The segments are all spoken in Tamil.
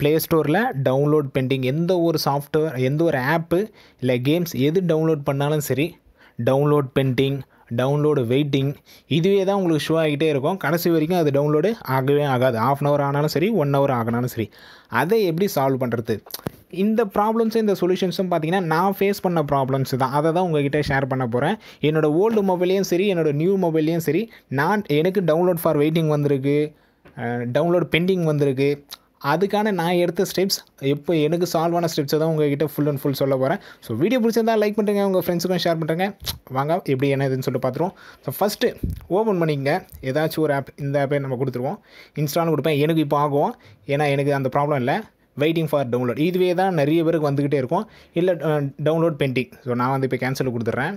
ப்ளே ஸ்டோரில் டவுன்லோட் பெண்டிங் எந்த ஒரு சாஃப்ட்வேர் எந்த ஒரு ஆப்பு இல்லை கேம்ஸ் எது டவுன்லோட் பண்ணாலும் சரி டவுன்லோட் பெண்டிங் டவுன்லோடு வெயிட்டிங் இதுவே தான் உங்களுக்கு ஷோ ஆகிட்டே இருக்கும். கடைசி வரைக்கும் அது டவுன்லோடு ஆகவே ஆகாது. ஆஃப் அன் ஹவர் ஆனாலும் சரி ஒன் ஹவர் ஆகினாலும் சரி. அதை எப்படி சால்வ் பண்ணுறது இந்த ப்ராப்ளம்ஸும் இந்த சொல்யூஷன்ஸும் பார்த்தீங்கன்னா நான் ஃபேஸ் பண்ண ப்ராப்ளம்ஸ் தான். அதை தான் உங்ககிட்ட ஷேர் பண்ண போகிறேன் என்னோடய ஓல்டு மொபைல்லையும் சரி என்னோடய நியூ மொபைலையும் சரி நான் எனக்கு டவுன்லோட் ஃபார் வெயிட்டிங் வந்திருக்கு. டவுன்லோட் பெண்டிங் வந்திருக்கு. அதுக்கான நான் எடுத்த ஸ்டெப்ஸ் எப்போ எனக்கு சால்வ் ஆன ஸ்டெப்ஸை தான் உங்ககிட்ட ஃபுல் அண்ட் ஃபுல் சொல்ல போகிறேன் ஸோ வீடியோ பிடிச்சிருந்தா லைக் பண்ணுறேங்க உங்கள் ஃப்ரெண்ட்ஸுக்கும் ஷேர் பண்ணுறேங்க வாங்க எப்படி என்ன இதுன்னு சொல்லிட்டு பார்த்துருவோம். ஸோ ஃபஸ்ட்டு ஓப்பன் பண்ணிங்க ஏதாச்சும் ஒரு ஆப் இந்த ஆப்பை நம்ம கொடுத்துருவோம். இன்ஸ்டாலும் கொடுப்பேன். எனக்கு இப்போ ஆகும். ஏன்னா எனக்கு அந்த ப்ராப்ளம் இல்லை. வெயிட்டிங் ஃபார் டவுன்லோட் இதுவே தான் நிறைய பேருக்கு வந்துக்கிட்டே இருக்கும். இல்லை டவுன்லோட் பெண்டிங் ஸோ நான் வந்து இப்போ கேன்சல் கொடுத்துட்றேன்.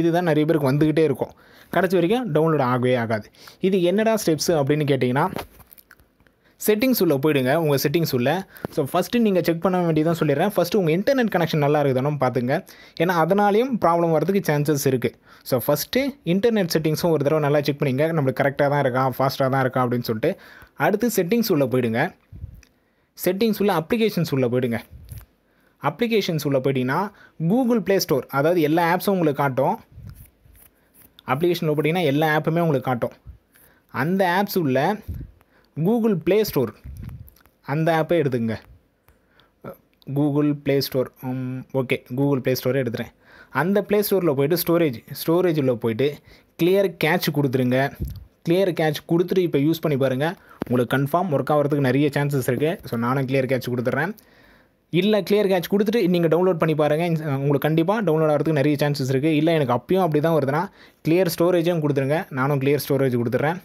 இதுதான் நிறைய பேருக்கு வந்துக்கிட்டே இருக்கும். கடைசி வரைக்கும் டவுன்லோட் ஆகவே ஆகாது. இது என்னடா ஸ்டெப்ஸு அப்படின்னு கேட்டிங்கன்னா செட்டிங்ஸ் உள்ள போயிடுங்க உங்கள் செட்டிங்ஸ் உள்ள. ஸோ ஃபஸ்ட்டு நீங்கள் செக் பண்ண வேண்டியதான் சொல்லிடுறேன். ஃபஸ்ட்டு உங்கள் இன்டர்நெட் கனெக்ஷன் நல்லா இருக்குதானு பார்த்துங்க ஏன்னா அதனாலையும் ப்ராப்ளம் வரதுக்கு சான்சஸ் இருக்குது ஸோ ஃபஸ்ட்டு இன்டர்நெட் செட்டிங்ஸும் ஒரு தடவை நல்லா செக் பண்ணிங்க. நம்மளுக்கு கரெக்டாக தான் இருக்கான் ஃபாஸ்ட்டாக தான் இருக்கா அப்படின்னு சொல்லிட்டு அடுத்து செட்டிங்ஸ் உள்ள போயிடுங்க. செட்டிங்ஸ் உள்ள அப்ளிகேஷன்ஸ் உள்ள போயிடுங்க. அப்ளிகேஷன்ஸ் உள்ள போயிட்டீங்கன்னா கூகுள் ப்ளே ஸ்டோர் அதாவது எல்லா ஆப்ஸும் உங்களுக்கு காட்டும். அப்ளிகேஷனில் போட்டிங்கன்னா எல்லா ஆப்புமே உங்களுக்கு காட்டும். அந்த ஆப்ஸ் உள்ள கூகுள் ப்ளே ஸ்டோர் அந்த ஆப்பே எடுத்துங்க Google Play Store okay Google Play storey எடுத்துகிறேன் அந்த ப்ளே ஸ்டோரில் போய்ட்டு ஸ்டோரேஜ் ஸ்டோரேஜில் போய்ட்டு கிளியர் கேட்ச் கொடுத்துருங்க. கிளியர் கேட்ச் கொடுத்துட்டு இப்போ யூஸ் பண்ணி பாருங்கள் உங்களுக்கு கன்ஃபார்ம் ஒர்க் ஆகிறதுக்கு நிறைய சான்சஸ் இருக்குது ஸோ நானும் கிளியர் கேட்ச் கொடுத்துட்றேன் இல்லை கிளியர் கேட்ச் கொடுத்துட்டு நீங்கள் டவுன்லோட் பண்ணி பாருங்கள் உங்களுக்கு கண்டிப்பாக டவுன்லோட் ஆகிறதுக்கு நிறைய சான்சஸ் இருக்குது இல்லை எனக்கு அப்பயும் அப்படி தான் வருதுன்னா கிளியர் ஸ்டோரேஜும் கொடுத்துருங்க. நானும் கிளியர் ஸ்டோரேஜ் கொடுத்துட்றேன்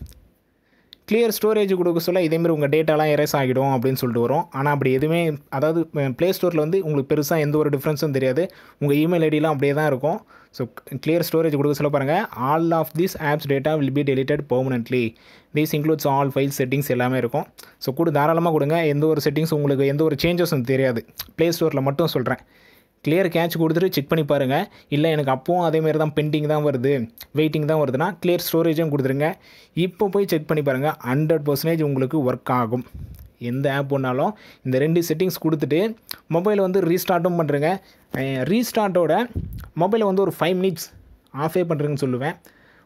கிளியர் ஸ்டோரேஜ் கொடுக்க சொல்ல இதேமாரி உங்கள் டேட்டாலாம் எரேஸ் ஆகிடும் அப்படின்னு சொல்லிட்டு வரும். ஆனால் அப்படி எதுவுமே அதாவது ப்ளே ஸ்டோரில் வந்து உங்களுக்கு பெருசாக எந்த ஒரு டிஃப்ரென்ஸும் தெரியாது. உங்கள் இமெயில் ஐடிலாம் அப்படியே தான் இருக்கும். ஸோ கிளியர் ஸ்டோரேஜ் கொடுக்க சொல்ல பாருங்கள் all of this apps data will be deleted permanently these includes all file settings எல்லாமே இருக்கும். ஸோ கூட தாராளமாக கொடுங்க. எந்த ஒரு செட்டிங்ஸ் உங்களுக்கு எந்த ஒரு சேஞ்சஸும் தெரியாது. ப்ளே ஸ்டோரில் மட்டும் சொல்கிறேன் கிளியர் கேட்ச் கொடுத்துட்டு செக் பண்ணி பாருங்கள் இல்லை எனக்கு அப்போவும் அதேமாரி தான் பெண்டிங் தான் வருது. வெயிட்டிங் தான் வருதுன்னா கிளியர் ஸ்டோரேஜும் கொடுத்துருங்க. இப்போ போய் செக் பண்ணி பாருங்கள் ஹண்ட்ரட் பர்சன்டேஜ் உங்களுக்கு ஒர்க் ஆகும். எந்த ஆப் ஒன்றாலும் இந்த ரெண்டு செட்டிங்ஸ் கொடுத்துட்டு மொபைலை வந்து ரீஸ்டார்ட்டும் பண்ணுறேங்க ரீஸ்டார்ட்டோட மொபைலை வந்து ஒரு ஃபைவ் மினிட்ஸ் ஆஃபே பண்ணுறேங்கன்னு சொல்லுவேன்.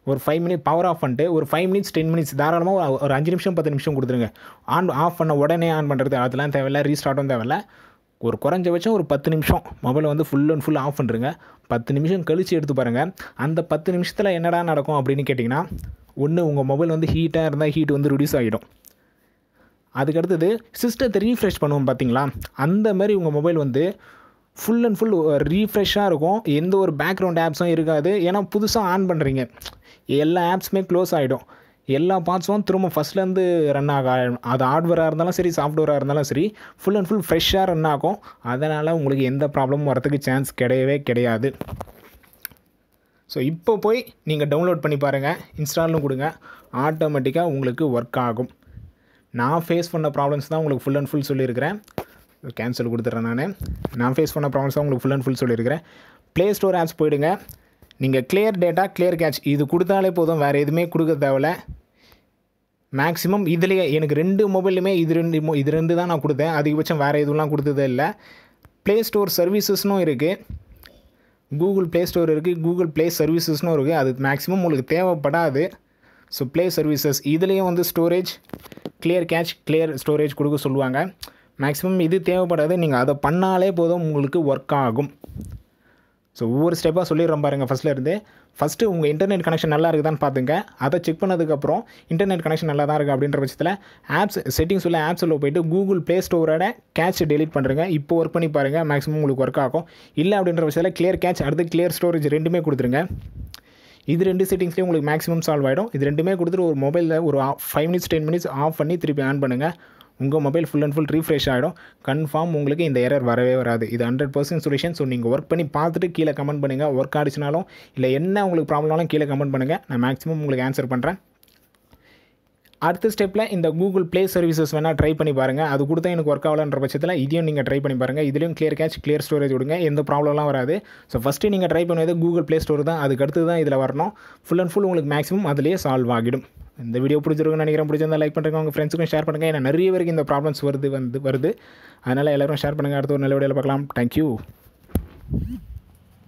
ஒரு ஃபைவ் மினிட் பவர் ஆஃப் பண்ணிட்டு ஒரு ஃபைவ் மினிட்ஸ் டென் மினிட்ஸ் தாராளமாக ஒரு அஞ்சு நிமிஷம் பத்து நிமிஷம் கொடுத்துருங்க. ஆன் ஆஃப் பண்ண உடனே ஆன் பண்ணுறது அதெல்லாம் தேவையில்ல ரீஸ்டார்ட்டும் தேவையில்ல. ஒரு குறைஞ்சபட்சம் ஒரு பத்து நிமிஷம். மொபைலை வந்து ஃபுல் அண்ட் ஃபுல் ஆஃப் பண்ணுறங்க பத்து நிமிஷம் கழித்து எடுத்து பாருங்கள் அந்த பத்து நிமிஷத்தில் என்னடா நடக்கும் அப்படின்னு கேட்டிங்கன்னா ஒன்று உங்கள் மொபைல் வந்து ஹீட்டாக இருந்தால் ஹீட் வந்து ரிடியூஸ் ஆகிடும். அதுக்கடுத்தது சிஸ்டத்தை ரீஃப்ரெஷ் பண்ணுவோம் பார்த்தீங்களா அந்த மாதிரி உங்கள் மொபைல் வந்து ஃபுல் அண்ட் ஃபுல் ரீஃப்ரெஷ்ஷாக இருக்கும். எந்த ஒரு பேக்ரவுண்ட் ஆப்ஸும் இருக்காது. ஏன்னா புதுசாக ஆன் பண்ணுறீங்க எல்லா ஆப்ஸுமே க்ளோஸ் ஆகிடும் எல்லா பார்ட்ஸும் திரும்ப ஃபஸ்ட்லேருந்து ரன் ஆக அது ஹார்ட்வேராக இருந்தாலும் சரி சாஃப்ட்வேராக இருந்தாலும் சரி ஃபுல் அண்ட் ஃபுல் ஃப்ரெஷ்ஷாக ரன் ஆகும். அதனால் உங்களுக்கு எந்த ப்ராப்ளமும் வரத்துக்கு சான்ஸ் கிடையவே கிடையாது. ஸோ இப்போ போய் நீங்கள் டவுன்லோட் பண்ணி பாருங்கள் இன்ஸ்டாலும் கொடுங்க ஆட்டோமேட்டிக்காக உங்களுக்கு ஒர்க் ஆகும். நான் ஃபேஸ் பண்ண ப்ராப்ளம்ஸ் தான் உங்களுக்கு ஃபுல் அண்ட் ஃபுல் சொல்லியிருக்கிறேன். கேன்சல் கொடுத்துட்றேன் நான். நான் ஃபேஸ் பண்ண ப்ராப்ளம்ஸ் தான் உங்களுக்கு ஃபுல் அண்ட் ஃபுல் சொல்லியிருக்கிறேன். ப்ளே ஸ்டோர் ஆப்ஸ் போயிடுங்க. நீங்கள் கிளியர் டேட்டா கிளியர் கேட்ச் இது கொடுத்தாலே போதும். வேறு எதுவுமே கொடுக்க தேவையில்ல. மேக்ஸிமம் இதுலேயே எனக்கு ரெண்டு மொபைலுமே இது ரெண்டு மொ இது ரெண்டு தான் நான் கொடுத்தேன். அதிகபட்சம் வேறு எதுவும்லாம் கொடுத்ததே இல்லை. ப்ளே ஸ்டோர் சர்வீசஸ்னும் இருக்குது கூகுள் ப்ளே ஸ்டோர் இருக்குது கூகுள் ப்ளே சர்வீசஸ்னும் இருக்குது அது மேக்ஸிமம் உங்களுக்கு தேவைப்படாது. ஸோ ப்ளே சர்வீசஸ் இதுலேயும் வந்து storage clear cache clear storage கொடுக்க சொல்லுவாங்க. மேக்ஸிமம் இது தேவைப்படாது. நீங்கள் அதை பண்ணாலே போதும். உங்களுக்கு ஒர்க் ஆகும். ஸோ ஒவ்வொரு ஸ்டெப்பாக சொல்லிடுறோம் பாருங்கள் ஃபஸ்ட்டில் இருந்து. ஃபஸ்ட்டு உங்கள் இன்டர்நெட் கனெக்ஷன் நல்லா இருக்குதான்னு பார்த்துங்க. அதை செக் பண்ணதுக்கப்புறம் இன்டர்நெட் கனெக்ஷன் நல்லா தான் இருக்குது அப்படின்ற பட்சத்தில் ஆப்ஸ் செட்டிங்ஸ் உள்ள ஆப்ஸ் உள்ள போய்ட்டு கூகுள் ப்ளே ஸ்டோரோட கேட்ச் டெலிட் பண்ணுறங்க இப்போ ஒர்க் பண்ணி பாருங்கள் மேக்ஸிமம் உங்களுக்கு ஒர்க் ஆகும். இல்லை அப்படின்ற பட்சத்தில் கிளியர் கேட்ச் அடுத்து கிளியர் ஸ்டோரேஜ் ரெண்டுமே கொடுத்துருங்க. இது ரெண்டு செட்டிங்ஸ்லேயும் உங்களுக்கு மேக்ஸிமம் சால்வ் ஆகிடும் இது ரெண்டுமே கொடுத்துட்டு ஒரு மொபைலில் ஒரு five minutes ten minutes off பண்ணி திருப்பி ஆன் பண்ணுங்கள் உங்கள் mobile full and full refresh ஆகிடும் கன்ஃபார்ம் உங்களுக்கு இந்த எரர் வரவே வராது. இது ஹண்ட்ரட் பர்சன்ட் சொல்யூஷன் ஸோ நீங்கள் ஒர்க் பண்ணி பார்த்துட்டு கீழே கமெண்ட் பண்ணுங்கள் ஒர்க் ஆடிச்சினாலும் இல்லை என்ன உங்களுக்கு ப்ராப்ளம்னாலும் கீழே கமெண்ட் பண்ணுங்கள் நான் மேக்ஸிமம் உங்களுக்கு ஆன்சர் பண்ணுறேன் அடுத்த ஸ்டெப்பில் இந்த கூகுள் ப்ளே சர்வீசஸ் வேணால் ட்ரை பண்ணி பாருங்கள் அது கொடுத்தா எனக்கு ஒர்க் ஆகலன்ற பட்சத்தில் இதையும் நீங்கள் ட்ரை பண்ணி பாருங்கள் இதுலேயும் கிளியர் கேட்ச் கிளியர் ஸ்டோரேஜ் விடுங்க. எந்த ப்ராப்ளம்லாம் வராது. ஸோ ஃபஸ்ட்டு நீங்கள் ட்ரை பண்ணுவது கூகுள் ப்ளே ஸ்டோர் தான். அதுக்கு அடுத்து தான் இதில் வரணும். ஃபுல் அண்ட் ஃபுல் உங்களுக்கு மேக்ஸிமம் அதிலேயே சால்வ் ஆகிடும். இந்த வீடியோ பிடிச்சிருக்குன்னு நினைக்கிறேன். பிடிச்சிருந்தா லைக் பண்ணுறேங்க உங்கள் ஃப்ரெண்ட்ஸுக்கும் ஷேர் பண்ணுங்கள் ஏன்னா நிறைய பேருக்கு இந்த ப்ராப்ளம்ஸ் வருது வந்து வருது. அதனால் எல்லோரும் ஷேர் பண்ணுங்கள் அடுத்த ஒரு நல்ல வீடியோவில் பார்க்கலாம். தேங்க்யூ